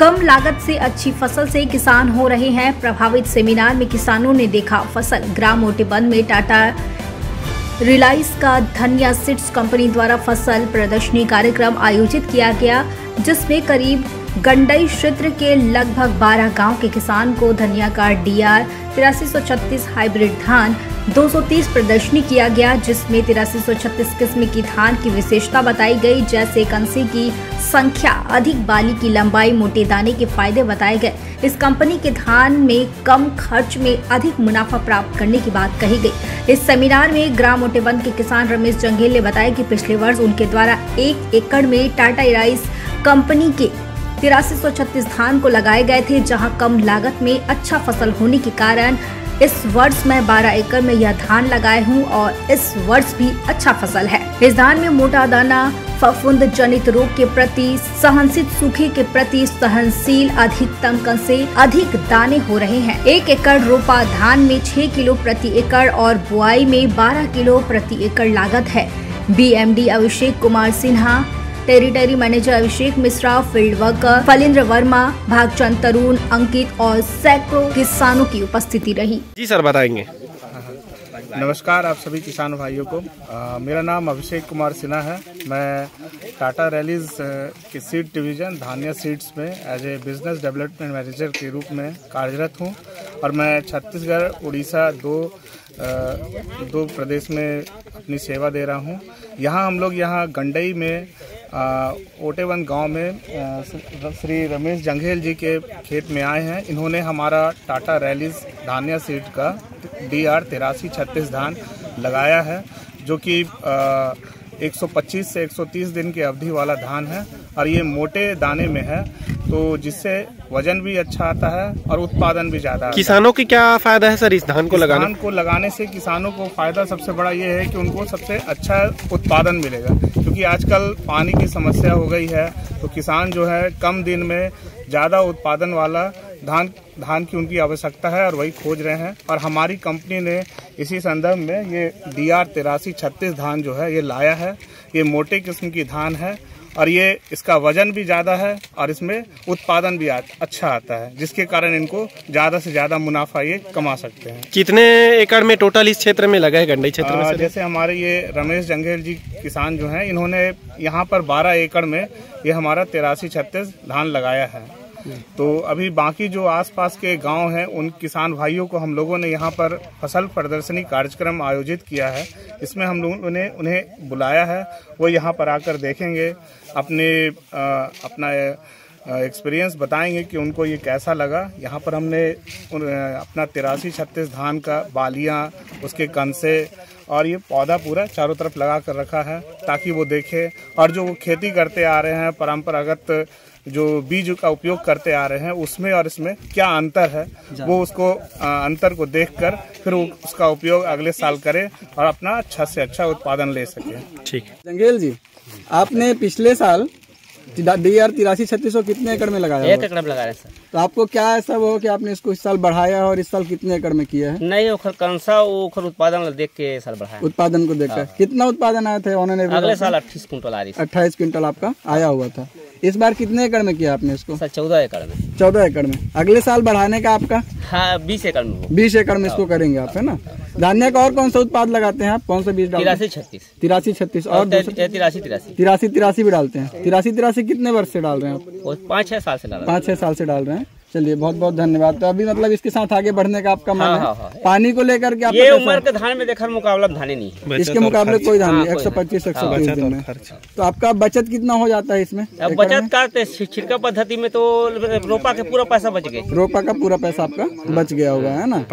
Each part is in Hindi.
कम लागत से अच्छी फ़सल से किसान हो रहे हैं। प्रभावित सेमिनार में किसानों ने देखा फ़सल। ग्राम मोटेबंद में टाटा रिलायंस का धनिया सीड्स कंपनी द्वारा फ़सल प्रदर्शनी कार्यक्रम आयोजित किया गया, जिसमें करीब गंडई क्षेत्र के लगभग 12 गाँव के किसान को धनिया का डीआर तिरासी हाइब्रिड धान 230 प्रदर्शनी किया गया, जिसमें तिरासी किस्म की धान की विशेषता बताई गई, जैसे कंसी की संख्या, अधिक बाली की लंबाई, मोटे दाने के फ़ायदे बताए गए। इस कंपनी के धान में कम खर्च में अधिक मुनाफा प्राप्त करने की बात कही गई। इस सेमिनार में ग्राम मोटेबंद के किसान रमेश जंगेल ने बताया कि पिछले वर्ष उनके द्वारा एक एकड़ में टाटा राइस कंपनी के तिरासी धान को लगाए गए थे, जहाँ कम लागत में अच्छा फ़सल होने के कारण इस वर्ष मैं 12 एकड़ में यह धान लगाए हूँ और इस वर्ष भी अच्छा फ़सल है। इस धान में मोटा दाना, फफूंद जनित रोग के प्रति, सहनशील सूखे के प्रति सहनशील अधिकतम से अधिक दाने हो रहे हैं। एक एकड़ रोपा धान में 6 किलो प्रति एकड़ और बुआई में 12 किलो प्रति एकड़ लागत है। BMD Abhishek Kumar Sinha territory manager Abhishek Mishra field worker Phalindra Verma Bhagchand Tarun Ankit और सैकड़ों किसानों की उपस्थिति रही। जी सर बताएँगे। नमस्कार आप सभी किसान भाइयों को। आ, मेरा नाम अभिषेक कुमार सिन्हा है। मैं टाटा रैलीज के सीड डिवीज़न धानिया सीड्स में as a business development manager के रूप में कार्यरत हूँ और मैं छत्तीसगढ़ उड़ीसा दो आ, दो प्रदेश में अपनी सेवा दे रहा हूँ। यहाँ हम लोग यहाँ गंडई में ओटेवन गाँव में श्री रमेश जंघेल जी के खेत में आए हैं। इन्होंने हमारा टाटा रैलीज धानिया सीड का डी आर तिरासी छत्तीस धान लगाया है, जो कि 125 से 130 दिन की अवधि वाला धान है और ये मोटे दाने में है तो जिससे वज़न भी अच्छा आता है और उत्पादन भी ज़्यादा किसानों की क्या फ़ायदा है सर इस धान को लगाने? धान को लगाने से किसानों को फ़ायदा सबसे बड़ा ये है कि उनको सबसे अच्छा उत्पादन मिलेगा क्योंकि आजकल पानी की समस्या हो गई है तो किसान जो है कम दिन में ज़्यादा उत्पादन वाला धान धान की उनकी आवश्यकता है और वही खोज रहे हैं। और हमारी कंपनी ने इसी संदर्भ में ये डी आर तिरासी छत्तीस धान जो है ये लाया है। ये मोटे किस्म की धान है और ये इसका वज़न भी ज़्यादा है और इसमें उत्पादन भी अच्छा आता है जिसके कारण इनको ज़्यादा से ज़्यादा मुनाफा ये कमा सकते हैं। कितने एकड़ में टोटल इस क्षेत्र में लगा है गंडई क्षेत्र में जैसे हमारे ये रमेश जंगेल जी किसान जो हैं इन्होंने यहाँ पर बारह एकड़ में ये हमारा तिरासी छत्तीस धान लगाया है। तो अभी बाकी जो आसपास के गाँव हैं उन किसान भाइयों को हम लोगों ने यहाँ पर फ़सल प्रदर्शनी कार्यक्रम आयोजित किया है। इसमें हम लोगों ने उन्हें बुलाया है। वो यहाँ पर आकर देखेंगे अपने आ, अपना एक्सपीरियंस बताएँगे कि उनको ये कैसा लगा। यहाँ पर हमने उन, अपना तिरासी छत्तीस धान का बालियाँ उसके कंसे और ये पौधा पूरा चारों तरफ़ लगा कर रखा है ताकि वो देखे। और जो वो खेती करते आ रहे हैं परंपरागत जो बीज का उपयोग करते आ रहे हैं उसमें और इसमें क्या अंतर है वो उसको आ, अंतर को देखकर फिर उसका उपयोग अगले साल करे और अपना अच्छा से अच्छा उत्पादन ले सके। ठीक है। जंगेल जी आपने पिछले साल डी आर तिरासी छत्तीस सौ कितने एकड़ में लगाया एक एकड़ में लगाया सर। तो आपको क्या ऐसा हो कि आपने इसको इस साल बढ़ाया और इस साल कितने एकड़ में किया है? नहीं ओखर कंसा ओखर उत्पादन देख के साल बढ़ाया। उत्पादन को देखकर। हाँ। कितना उत्पादन आया था उन्होंने अगले साल अट्ठाईस क्विंटल आ रही अट्ठाईस क्विंटल आपका आया हुआ था। इस बार कितने एकड़ में किया आपने इसको? सर चौदह एकड़ में। चौदह एकड़ में। अगले साल बढ़ाने का आपका? हाँ बीस एकड़ में बीस एकड़ में इसको करेंगे आप है ना? धान्य का और कौन सा उत्पाद लगाते हैं आप? कौन सा बीज तिरासी छत्तीस। तिरासी छत्तीस और तिरासी तिरासी। तिरासी तिरासी भी डालते हैं। तिरासी तिरासी कितने वर्ष से डाल रहे हैं आप? पाँच छह साल से डाल पाँच छह साल से डाल रहे हैं। चलिए बहुत बहुत धन्यवाद। तो अभी मतलब इसके साथ आगे बढ़ने का आपका मन हाँ, है हाँ, हाँ, पानी को लेकर के ये उम्र के धान में देखा मुकाबला धाने नहीं इसके मुकाबले कोई धान नहीं एक सौ पच्चीस एक सौ तीस दिन में। तो आपका बचत कितना हो जाता है इसमें? बचत का छिड़का पद्धति में तो रोपा के पूरा पैसा बच गया। रोपा का पूरा पैसा आपका बच गया होगा है ना?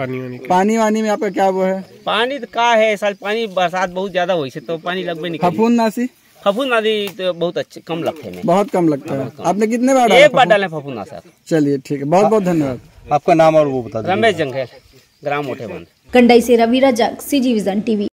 पानी वानी में आपका क्या वो है? पानी तो का है साल पानी बरसात बहुत ज़्यादा हुई तो पानी लगभग नहीं फफूंद नासी? फफून नदी तो बहुत अच्छे कम लगते हैं। बहुत कम लगता है। आपने कितने बार एक बार डाले फफून सर चलिए ठीक है बहुत बहुत धन्यवाद। आपका नाम और वो बता रमेश जंगल ग्राम उठे बंद कंडाई से रवि रजक सी टीवी।